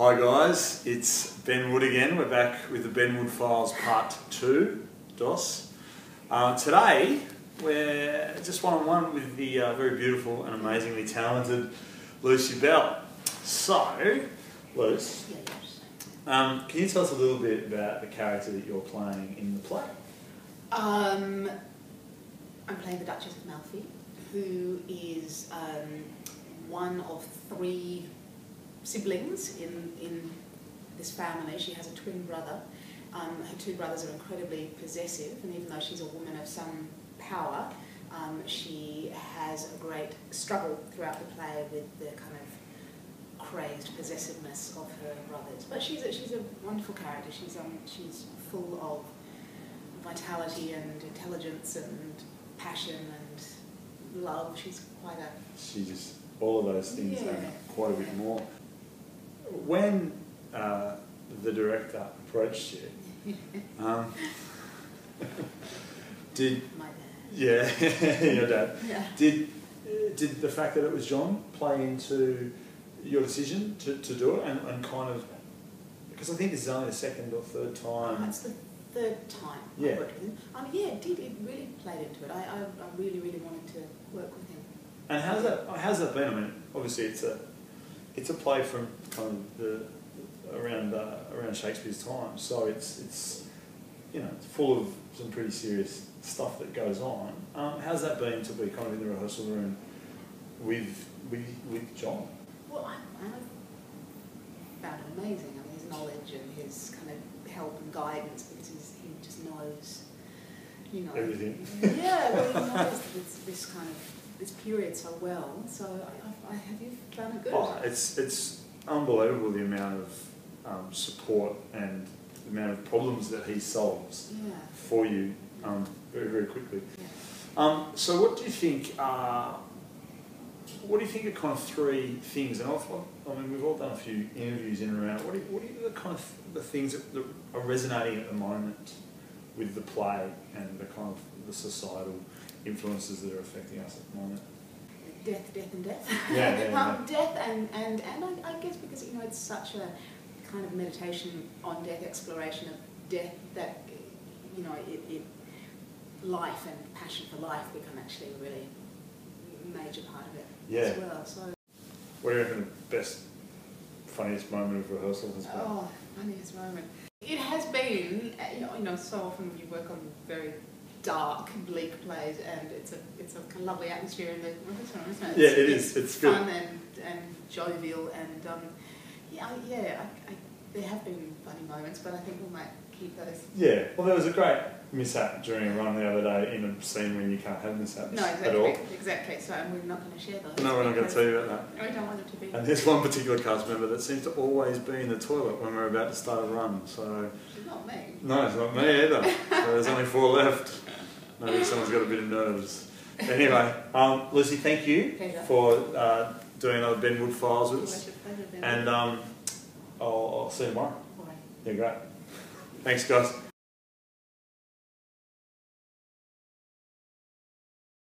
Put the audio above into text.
Hi guys, it's Ben Wood again. We're back with the Ben Wood Files Part 2, DOS. Uh, today we're just one on one with the uh, very beautiful and amazingly talented Lucy Bell. So, Luce, um, can you tell us a little bit about the character that you're playing in the play? Um, I'm playing the Duchess of Malfi, who is um, one of three siblings in, in this family. She has a twin brother. Um, her two brothers are incredibly possessive, and even though she's a woman of some power, um, she has a great struggle throughout the play with the kind of crazed possessiveness of her brothers. But she's a, she's a wonderful character. She's um, she's full of vitality and intelligence and passion and love. She's quite a She just, all of those things Yeah. and quite a bit more. When uh, the director approached you, um, did my dad. Yeah, your dad. Yeah. Did did the fact that it was John play into your decision to, to do it and, and kind of because I think this is only the second or third time. That's the third time Yeah. I worked with him. Um, yeah, it did. It really played into it. I, I, I really, really wanted to work with him. And how's that how's that been? I mean, obviously it's a it's a play from kind of the around uh, around Shakespeare's time, so it's it's you know it's full of some pretty serious stuff that goes on. Um, how's that been to be kind of in the rehearsal room with with with John? Well, I, I found it amazing. I mean, his knowledge and his kind of help and guidance because he's, he just knows, you know. Everything. Yeah, well, he knows this, this kind of this period so well. So I, I, have you found it good? Oh, it's it's unbelievable the amount of um, support and the amount of problems that he solves yeah. for you um, very very quickly. yeah. Um, so, what do you think? Uh, what do you think are kind of three things? And I've, I mean, we've all done a few interviews in and around. What, do you, what are the kind of the things that, that are resonating at the moment with the play and the kind of the societal influences that are affecting us at the moment? Death, death, and death. Yeah, yeah, yeah. um, death, and and and I, I guess because you know it's such a kind of meditation on death, exploration of death that you know it, it life and passion for life become actually a really major part of it Yeah. as well. So What do you reckon the best, funniest moment of rehearsal has been? oh, funniest moment. It has been uh, you know, you know so often you work on very dark, bleak place, and it's a it's a kind of lovely atmosphere in the room, isn't it? Yeah, It's, it is. It's good. fun and and jovial, and um, yeah, yeah. I, I, there have been funny moments, but I think we might keep those. Yeah, well, there was a great mishap during a run the other day in a scene when you can't have mishaps No, at all. exactly, exactly. So, and we're not going to share those. No, we're not going to tell you about that. We don't want them to be. And there's one particular cast member that seems to always be in the toilet when we're about to start a run. So, She's not me. no, it's not me either. So there's only four left. Maybe someone's got a bit of nerves. Anyway, um, Lucy, thank you Pleasure. for uh, doing another Ben Wood Files with us. Pleasure, And um, I'll, I'll see you tomorrow. Bye. Yeah, great. Thanks, guys.